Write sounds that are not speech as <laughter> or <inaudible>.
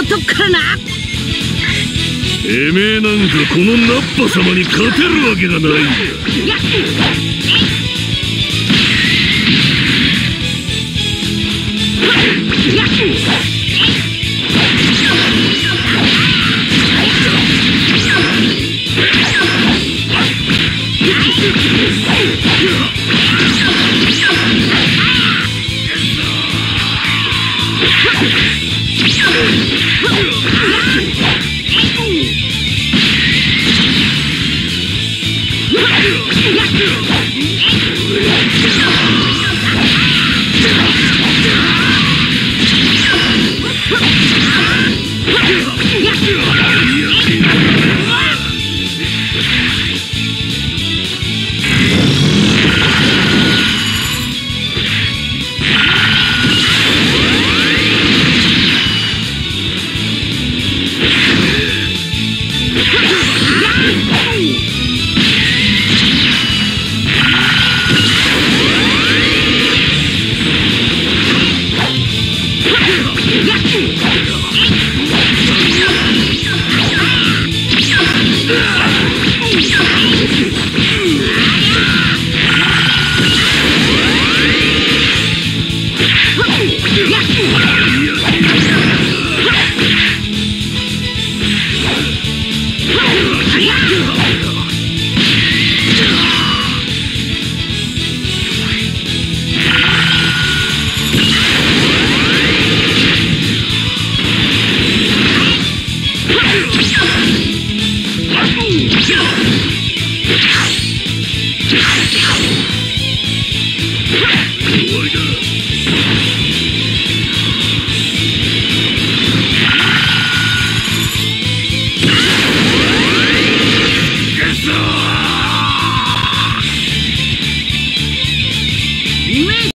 を解くからな。てめえなんかこのナッパ様に勝てるわけがない。ん <laughs> だや